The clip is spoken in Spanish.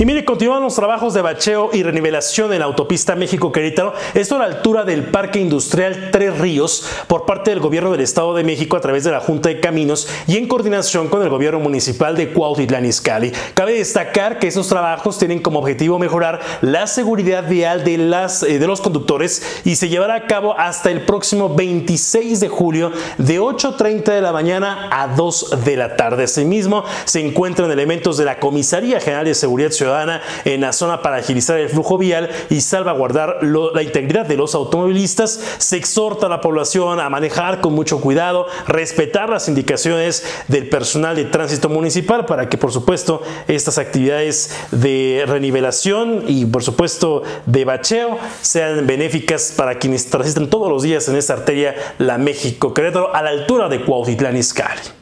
Y mire, continúan los trabajos de bacheo y renivelación en la autopista México-Querétaro. Esto a la altura del Parque Industrial Tres Ríos por parte del gobierno del Estado de México a través de la Junta de Caminos y en coordinación con el gobierno municipal de Cuautitlán Izcalli. Cabe destacar que esos trabajos tienen como objetivo mejorar la seguridad vial de, las, eh, de los conductores y se llevará a cabo hasta el próximo 26 de julio de 8.30 de la mañana a 2 de la tarde. Asimismo, se encuentran elementos de la Comisaría General de Seguridad Ciudadana en la zona para agilizar el flujo vial y salvaguardar la integridad de los automovilistas. Se exhorta a la población a manejar con mucho cuidado, respetar las indicaciones del personal de tránsito municipal para que por supuesto estas actividades de renivelación y por supuesto de bacheo sean benéficas para quienes transitan todos los días en esta arteria la México Querétaro a la altura de Cuautitlán Izcalli.